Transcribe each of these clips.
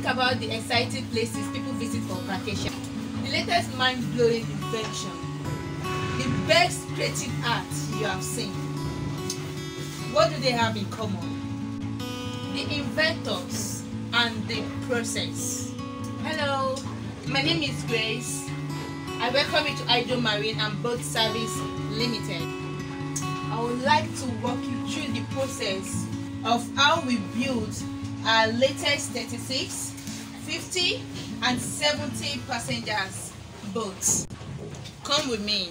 speak about the exciting places people visit for vacation. The latest mind-blowing invention. The best creative art you have seen. What do they have in common? The inventors and the process. Hello, my name is Grace. I welcome you to Hydro Marine and Boat Service Limited. I would like to walk you through the process of how we build our latest 36, 50 and 70 passengers boats. Come with me.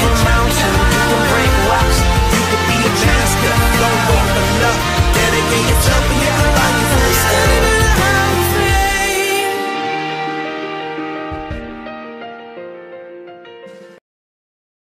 over. my